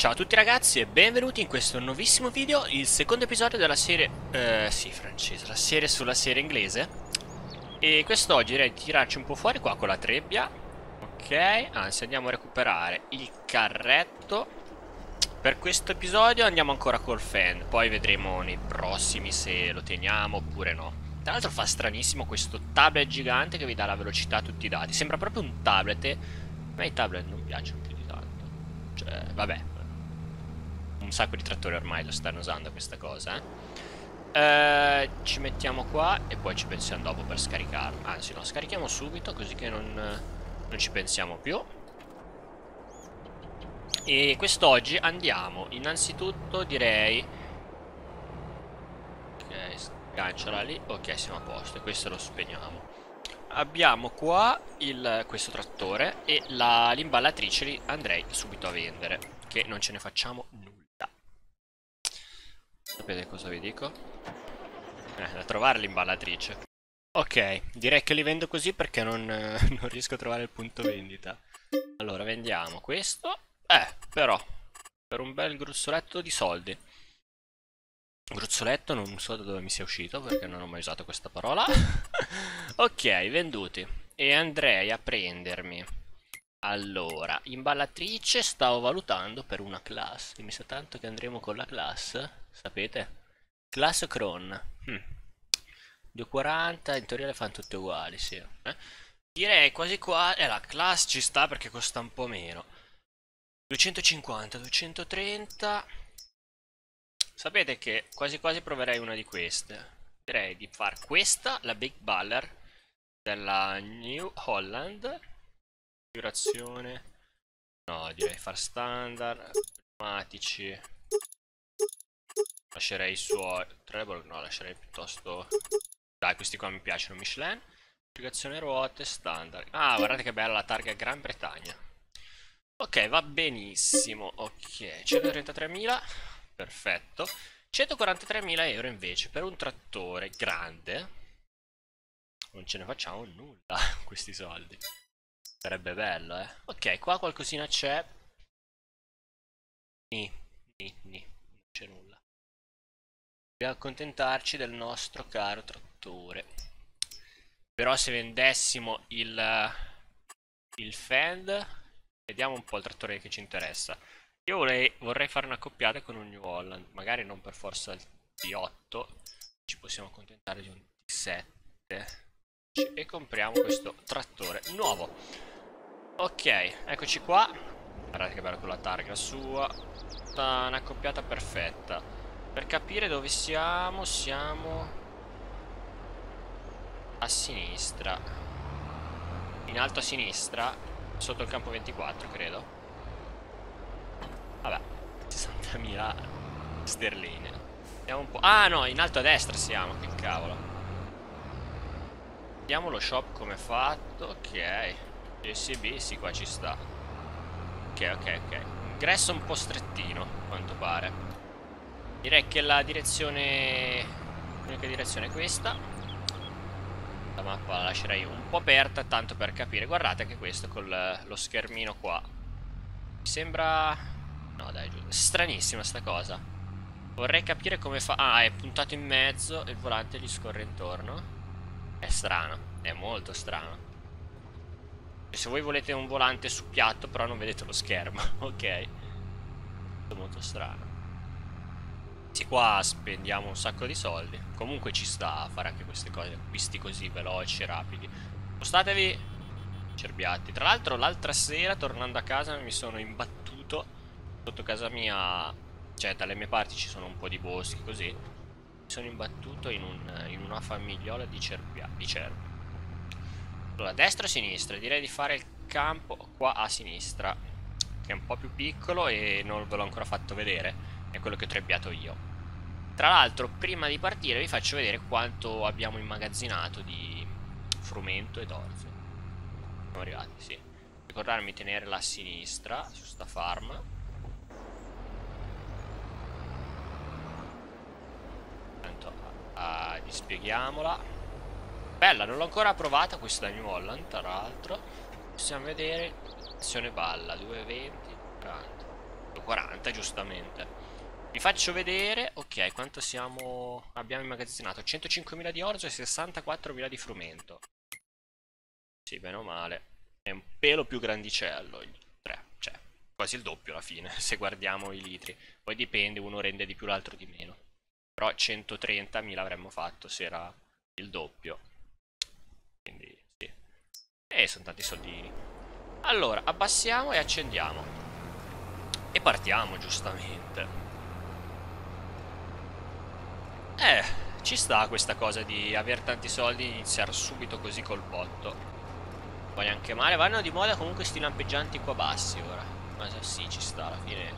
Ciao a tutti ragazzi e benvenuti in questo nuovissimo video, il secondo episodio della serie, eh, sì francese, la serie sulla serie inglese. E quest'oggi direi di tirarci un po' fuori qua con la trebbia. Ok, anzi andiamo a recuperare il carretto. Per questo episodio andiamo ancora col fan, poi vedremo nei prossimi se lo teniamo oppure no. Tra l'altro fa stranissimo questo tablet gigante che vi dà la velocità a tutti i dati, sembra proprio un tablet a me i tablet non piacciono più di tanto. Cioè, vabbè, un sacco di trattori ormai lo stanno usando questa cosa, eh. Eh, ci mettiamo qua e poi ci pensiamo dopo per scaricarlo. Anzi, no, scarichiamo subito così che non, non ci pensiamo più. E quest'oggi andiamo, innanzitutto direi... Ok, sganciala lì. Ok, siamo a posto e questo lo spegniamo. Abbiamo qua il, questo trattore e l'imballatrice li andrei subito a vendere, che non ce ne facciamo nulla. Sapete cosa vi dico? Eh, da trovare l'imballatrice. Ok, direi che li vendo così perché non, non, riesco a trovare il punto vendita. Allora, vendiamo questo. Eh, però, per un bel gruzzoletto di soldi. Gruzzoletto non so da dove mi sia uscito perché non ho mai usato questa parola. ok, venduti. E andrei a prendermi allora, imballatrice stavo valutando per una class. E mi sa tanto che andremo con la class. Sapete? Class Cron. Hm. 240, in teoria le fanno tutte uguali, sì. Eh? Direi quasi qua. Eh, la class ci sta perché costa un po' meno. 250, 230. Sapete che quasi quasi proverei una di queste. Direi di fare questa, la Big Baller della New Holland configurazione no direi far standard automatici lascerei i suoi treble no lascerei piuttosto dai questi qua mi piacciono Michelin configurazione ruote standard ah guardate che bella la targa Gran Bretagna ok va benissimo ok 133.000 perfetto 143.000 euro invece per un trattore grande non ce ne facciamo nulla questi soldi Sarebbe bello, eh. Ok, qua qualcosina c'è. Ni, ni, ni. Non c'è nulla. Dobbiamo accontentarci del nostro caro trattore. Però se vendessimo il, il Fend, vediamo un po' il trattore che ci interessa. Io vorrei, vorrei fare una coppiata con un New Holland, magari non per forza il T8, ci possiamo accontentare di un T7 e compriamo questo trattore nuovo. Ok, eccoci qua. Guardate che bella quella targa sua. Una coppiata perfetta. Per capire dove siamo, siamo a sinistra. In alto a sinistra, sotto il campo 24, credo. Vabbè, 60.000 sterline. Vediamo un po'. Ah, no, in alto a destra siamo, che cavolo. Vediamo lo shop come è fatto. Ok. USB, sì, qua ci sta. Ok, ok, ok. Ingresso un po' strettino, quanto pare. Direi che la direzione... L'unica direzione è questa. La mappa la lascerei un po' aperta, tanto per capire. Guardate che questo con lo schermino qua. Mi sembra... No, dai, giù. Stranissima sta cosa. Vorrei capire come fa... Ah, è puntato in mezzo e il volante gli scorre intorno. È strano, è molto strano. Se voi volete un volante su piatto però non vedete lo schermo, ok? Molto strano. Sì, qua spendiamo un sacco di soldi. Comunque ci sta a fare anche queste cose, acquisti così veloci rapidi. Spostatevi, cerbiati. Tra l'altro l'altra sera tornando a casa mi sono imbattuto sotto casa mia, cioè dalle mie parti ci sono un po' di boschi così. Mi sono imbattuto in, un, in una famigliola di, cerbia, di cervi. Allora, destra o sinistra? Direi di fare il campo qua a sinistra Che è un po' più piccolo e non ve l'ho ancora fatto vedere È quello che ho trebbiato io Tra l'altro, prima di partire vi faccio vedere quanto abbiamo immagazzinato di frumento ed orzo Siamo arrivati, sì Ricordarmi di tenerla a sinistra su sta farm Intanto ah, dispieghiamola Bella, non l'ho ancora provata questa New Holland, tra l'altro. Possiamo vedere. Azione palla, 220, 40. 40 giustamente. Vi faccio vedere, ok, quanto siamo... abbiamo immagazzinato 105.000 di orzo e 64.000 di frumento. Sì, bene o male. È un pelo più grandicello il 3, cioè quasi il doppio alla fine, se guardiamo i litri. Poi dipende, uno rende di più, l'altro di meno. Però 130.000 avremmo fatto se era il doppio. Quindi, sì. E sono tanti soldini. Allora, abbassiamo e accendiamo. E partiamo, giustamente. Eh, ci sta questa cosa di avere tanti soldi e iniziare subito così col botto. Poi anche male, vanno di moda comunque sti lampeggianti qua bassi ora. Ma sì, ci sta, alla fine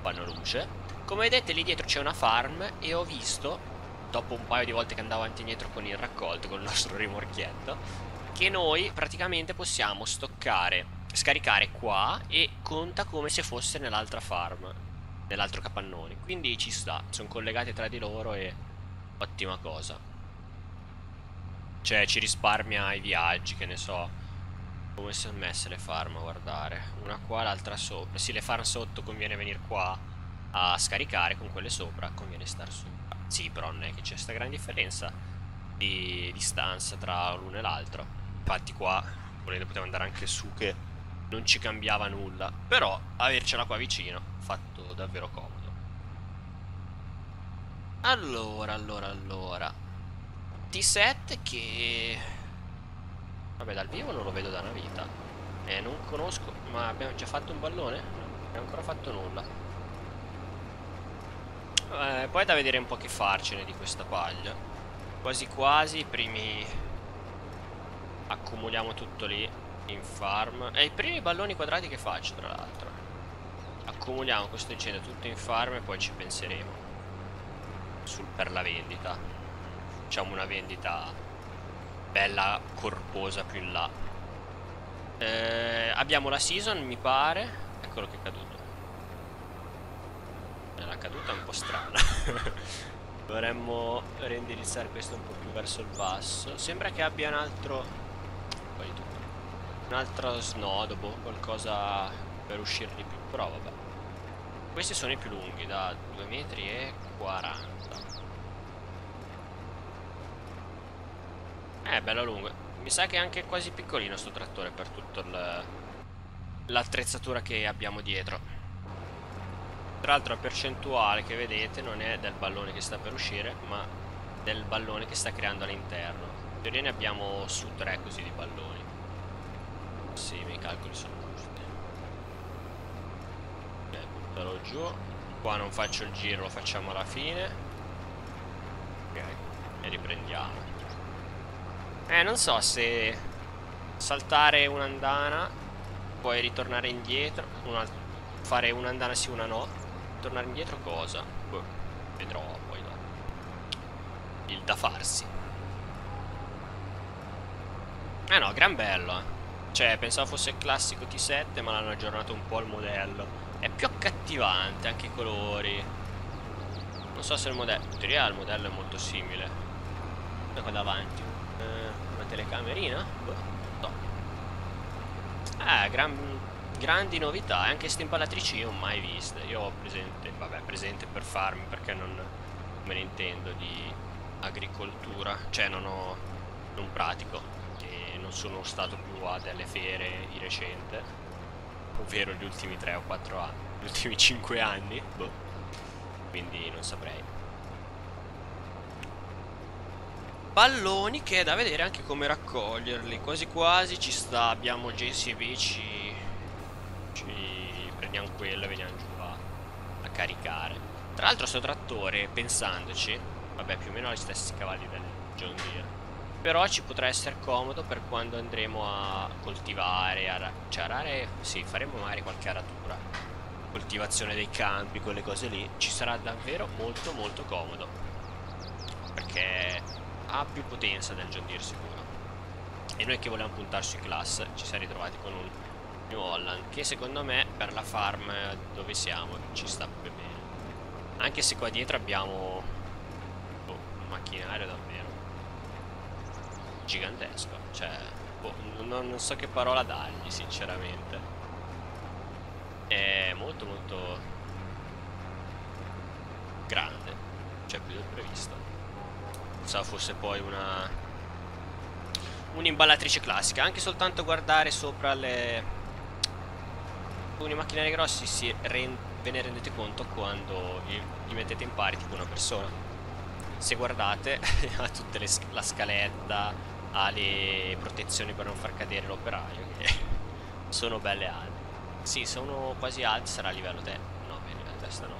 fanno luce. Come vedete lì dietro c'è una farm e ho visto, dopo un paio di volte che andavo avanti e indietro con il raccolto, con il nostro rimorchietto, che noi praticamente possiamo stoccare, scaricare qua e conta come se fosse nell'altra farm, nell'altro capannone. Quindi ci sta, sono collegati tra di loro e Ottima cosa. Cioè, ci risparmia i viaggi, che ne so. Come sono messe le farm a guardare? Una qua, l'altra sopra. Sì, le farm sotto conviene venire qua a scaricare, con quelle sopra conviene stare sopra. Sì, però non è che c'è questa gran differenza di distanza tra l'uno e l'altro. Infatti qua, volendo potevo andare anche su che non ci cambiava nulla. Però avercela qua vicino, fatto davvero comodo. Allora, allora, allora. T7 che... Vabbè, dal vivo non lo vedo da una vita. Eh, non conosco Ma abbiamo già fatto un ballone? Non abbiamo ancora fatto nulla. Eh, Poi è da vedere un po' che farcene di questa paglia Quasi quasi i primi Accumuliamo tutto lì In farm. E i primi balloni quadrati che faccio tra l'altro? Accumuliamo questo incendio tutto in farm e poi ci penseremo sul, per la vendita. Facciamo una vendita bella corposa più in là. Eh, Abbiamo la season mi pare. Eccolo che è caduto. La caduta è un po' strana. Dovremmo reindirizzare questo un po' più verso il basso. Sembra che abbia un altro Un altro snodo boh, Qualcosa per uscire di più. Però vabbè questi sono i più lunghi, da 2 metri e 40. Eh, bello lungo. Mi sa che è anche quasi piccolino sto trattore per tutta l'attrezzatura che abbiamo dietro. Tra l'altro la percentuale che vedete non è del ballone che sta per uscire, ma del ballone che sta creando all'interno. In teoria ne abbiamo su tre così di balloni. Sì, i miei calcoli sono buttalo giù. Qua non faccio il giro lo facciamo alla fine. Ok e riprendiamo. Eh non so se saltare un'andana poi ritornare indietro una, fare un'andana sì una no. Tornare indietro cosa? Boh, vedrò poi dopo. Il da farsi. Eh no gran bello eh. Cioè pensavo fosse il classico T7 ma l'hanno aggiornato un po' il modello è più accattivante anche i colori. Non so se il modello In teoria il modello è molto simile. Da qua davanti. Eh, Una telecamerina? Boh, Eh, gran, grandi novità Anche queste impalatrici io ho mai viste. Io ho presente, vabbè presente per farmi Perché non me ne intendo di agricoltura. Cioè non ho Non pratico. E non sono stato più a delle fiere di recente ovvero gli ultimi 3 o 4 anni, gli ultimi 5 anni, boh. quindi non saprei. Palloni che è da vedere anche come raccoglierli, quasi quasi ci sta, abbiamo JCB, ci, ci prendiamo quello e veniamo giù a, a caricare. Tra l'altro sto trattore, pensandoci, vabbè più o meno ha gli stessi cavalli del John Deere però ci potrà essere comodo per quando andremo a coltivare, ara cioè arare, sì, faremo magari qualche aratura, coltivazione dei campi, quelle cose lì, ci sarà davvero molto molto comodo, perché ha più potenza del John Deere sicuro. E noi che volevamo puntare sui class ci siamo ritrovati con un New Holland, che secondo me per la farm dove siamo ci sta bene. Anche se qua dietro abbiamo oh, un macchinario davvero gigantesco. Cioè, boh, non, non so che parola dargli, sinceramente. È molto molto grande, cioè più del previsto. Pensavo fosse poi una un'imballatrice classica, anche soltanto guardare sopra le alcuni macchinari grossi si rend ve ne rendete conto quando li, mettete in pari tipo una persona. Se guardate ha tutta la scaletta, ha le protezioni per non far cadere l'operaio che sono belle alte. Sì, sono quasi alte, sarà a livello te. No, a livello testa no.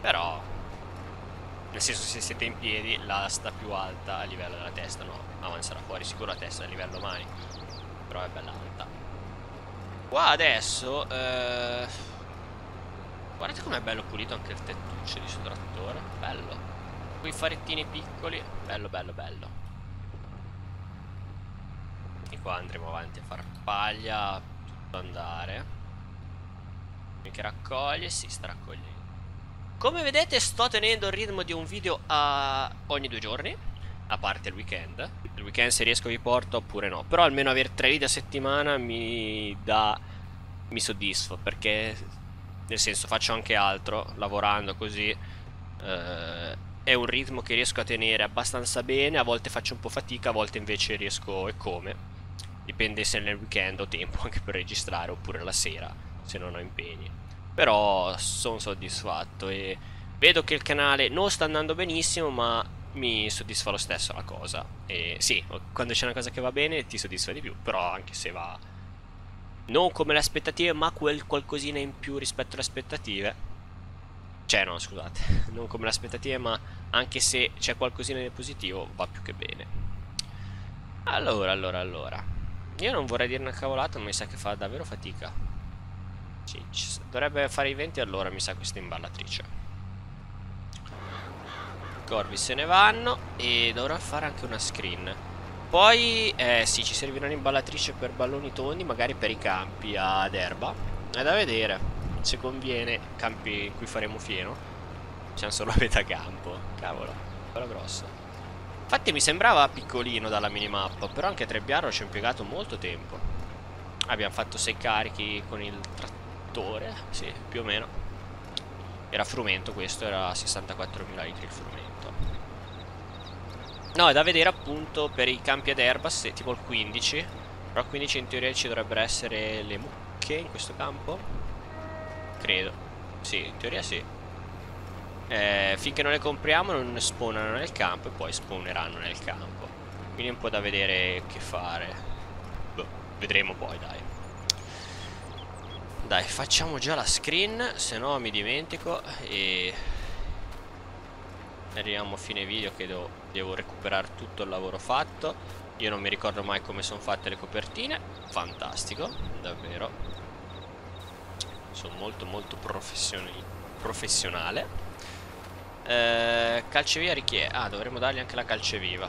Però nel senso se siete in piedi l'asta più alta a livello della testa no avanzerà fuori sicuro la testa a livello mani però è bella alta qua adesso eh... guardate com'è bello pulito anche il tettuccio di trattore bello quei farettini piccoli bello bello bello qua andremo avanti a far paglia tutto andare. Che raccoglie si sta raccogliendo come vedete sto tenendo il ritmo di un video a ogni due giorni A parte il weekend. Il weekend se riesco vi porto oppure no. Però almeno avere tre video a settimana mi dà... Mi soddisfa Perché nel senso faccio anche altro Lavorando così eh, È un ritmo che riesco a tenere abbastanza bene A volte faccio un po' fatica A volte invece riesco e come Dipende se nel weekend ho tempo anche per registrare Oppure la sera se non ho impegni. Però sono soddisfatto e vedo che il canale non sta andando benissimo ma mi soddisfa lo stesso la cosa. E sì, quando c'è una cosa che va bene ti soddisfa di più però anche se va non come le aspettative ma quel qualcosina in più rispetto alle aspettative cioè no scusate non come le aspettative ma anche se c'è qualcosina di positivo va più che bene. Allora allora allora io non vorrei dire una cavolata ma mi sa che fa davvero fatica sì, dovrebbe fare i 20 allora mi sa questa imballatrice. Corvi se ne vanno e dovrò fare anche una screen. Poi, eh sì, ci servirà un'imballatrice per balloni tondi, magari per i campi ad erba. È da vedere se conviene, campi in cui faremo fieno. Siamo solo a metà campo. Cavolo, quello grosso. Infatti mi sembrava piccolino dalla minimappa, però anche a trebbiarlo ci ho impiegato molto tempo. Abbiamo fatto 6 carichi con il trattore sì, più o meno. Era frumento questo, era 64.000 litri il frumento. No, è da vedere appunto per i campi ad erba, se, tipo il 15. Però il 15 in teoria ci dovrebbero essere le mucche in questo campo. Credo. Sì, in teoria sì. Eh, finché non le compriamo non spawnano nel campo e poi spawneranno nel campo. Quindi è un po' da vedere che fare. Boh, vedremo poi, dai. Dai, facciamo già la screen, se no mi dimentico e arriviamo a fine video che devo, devo recuperare tutto il lavoro fatto. Io non mi ricordo mai come sono fatte le copertine, fantastico, davvero. Sono molto molto professionale. Eh, calcevia richiede... Ah, dovremmo dargli anche la calceviva,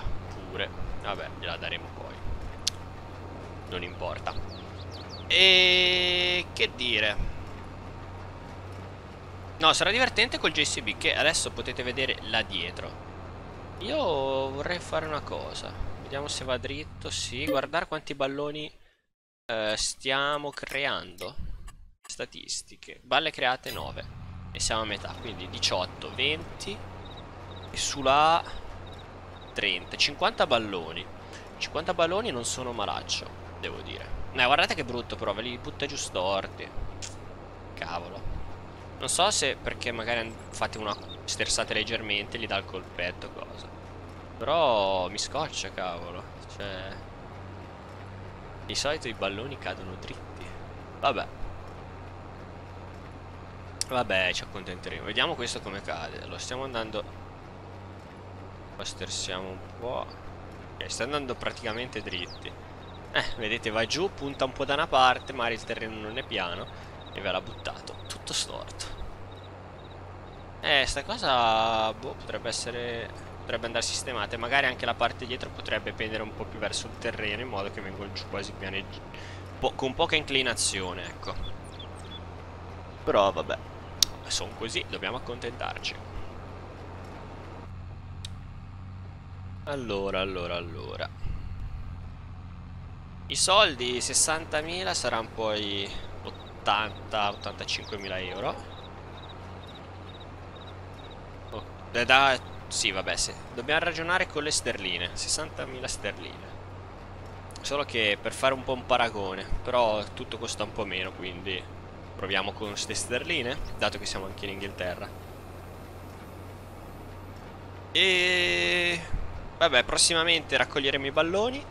pure. Vabbè, gliela daremo poi. Non importa. E che dire? No sarà divertente col JCB Che adesso potete vedere là dietro. Io vorrei fare una cosa. Vediamo se va dritto. Sì guardare quanti balloni eh, Stiamo creando Statistiche. Balle create 9 E siamo a metà Quindi 18, 20 E sulla 30 50 balloni 50 balloni non sono malaccio Devo dire eh, guardate che brutto però, ve li butta giù storti. Cavolo. Non so se perché magari fate una stersate leggermente, gli dà il colpetto, cosa. Però mi scoccia, cavolo. Cioè... Di solito i balloni cadono dritti. Vabbè. Vabbè, ci accontenteremo. Vediamo questo come cade. Lo stiamo andando... Qua stersiamo un po'. Ok, sta andando praticamente dritti. Eh, vedete, va giù, punta un po' da una parte, magari il terreno non è piano e ve l'ha buttato. Tutto storto. Eh, sta cosa, boh, potrebbe essere... Potrebbe andare sistemata e magari anche la parte dietro potrebbe pendere un po' più verso il terreno in modo che venga giù quasi pianeggi... Po con poca inclinazione, ecco. Però, vabbè, sono così, dobbiamo accontentarci. Allora, allora, allora. I soldi 60.000 saranno poi 80-85.000 euro Eh, da... Sì, vabbè, sì. Dobbiamo ragionare con le sterline. 60.000 sterline. Solo che per fare un po' un paragone, però tutto costa un po' meno, quindi proviamo con queste sterline, dato che siamo anche in Inghilterra. E... Vabbè, prossimamente raccoglieremo i balloni.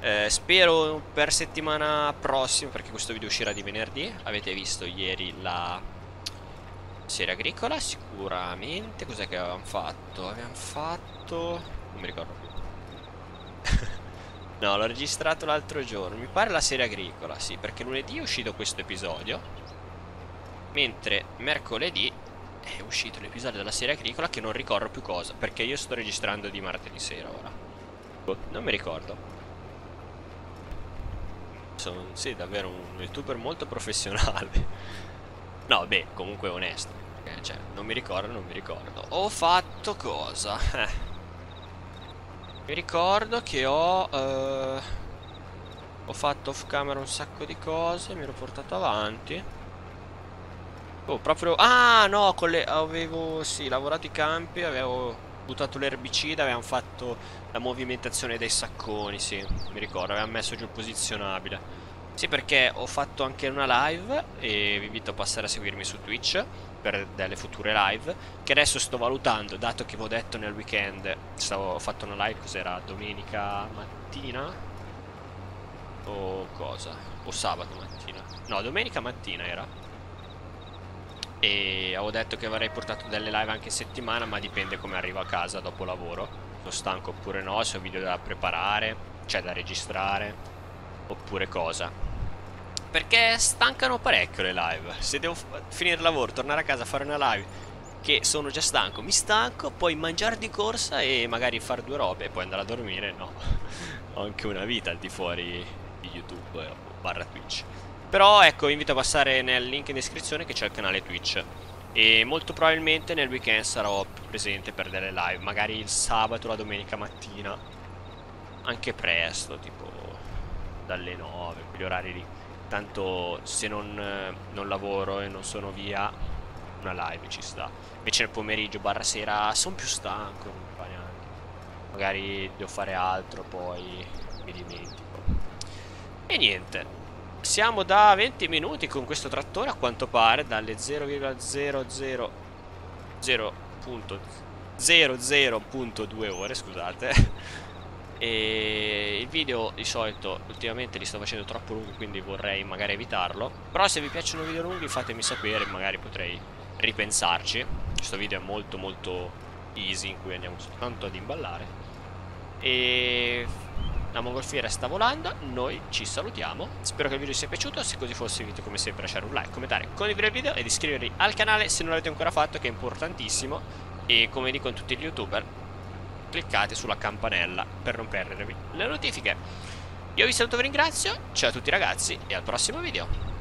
Eh, spero per settimana prossima, perché questo video uscirà di venerdì. Avete visto ieri la serie agricola? Sicuramente. Cos'è che avevamo fatto? Avevamo fatto... Non mi ricordo più. no, l'ho registrato l'altro giorno. Mi pare la serie agricola, sì, perché lunedì è uscito questo episodio. Mentre mercoledì è uscito l'episodio della serie agricola che non ricordo più cosa, perché io sto registrando di martedì sera ora. Non mi ricordo. Sono, sì, davvero un youtuber molto professionale. No, beh, comunque onesto. Eh, cioè, non mi ricordo, non mi ricordo. Ho fatto cosa? Eh. Mi ricordo che ho... Uh, ho fatto off camera un sacco di cose, mi ero portato avanti. Oh, proprio... Ah, no, con le... avevo, sì, lavorato i campi, avevo buttato l'erbicida, avevamo fatto la movimentazione dei sacconi, sì, mi ricordo, avevamo messo giù il posizionabile. Sì, perché ho fatto anche una live e vi invito a passare a seguirmi su Twitch per delle future live, che adesso sto valutando, dato che vi ho detto nel weekend, stavo, ho fatto una live, cos'era, domenica mattina? O cosa? O sabato mattina? No, domenica mattina era e avevo detto che avrei portato delle live anche in settimana ma dipende come arrivo a casa dopo lavoro. Sono stanco oppure no se ho video da preparare cioè da registrare oppure cosa. Perché stancano parecchio le live. Se devo finire il lavoro tornare a casa fare una live che sono già stanco mi stanco poi mangiare di corsa e magari fare due robe e poi andare a dormire no. Ho anche una vita al di fuori di youtube barra twitch però ecco, vi invito a passare nel link in descrizione che c'è il canale Twitch. E molto probabilmente nel weekend sarò presente per delle live, magari il sabato la domenica mattina. Anche presto, tipo dalle 9, quegli orari lì. Tanto se non, non lavoro e non sono via, una live ci sta. Invece nel pomeriggio barra sera sono più stanco, non fa neanche. Magari devo fare altro, poi mi dimentico. E niente, siamo da 20 minuti con questo trattore a quanto pare dalle 0,000.00.2 ore scusate. E il video di solito ultimamente li sto facendo troppo lunghi quindi vorrei magari evitarlo. Però se vi piacciono video lunghi fatemi sapere magari potrei ripensarci. Questo video è molto molto easy in cui andiamo soltanto ad imballare. E la mongolfiera sta volando, noi ci salutiamo. Spero che il video sia piaciuto, se così fosse vi invito come sempre a lasciare un like, commentare, condividere il video ed iscrivervi al canale se non l'avete ancora fatto che è importantissimo. E come dico in tutti gli youtuber, cliccate sulla campanella per non perdervi le notifiche. Io vi saluto e vi ringrazio, ciao a tutti ragazzi e al prossimo video.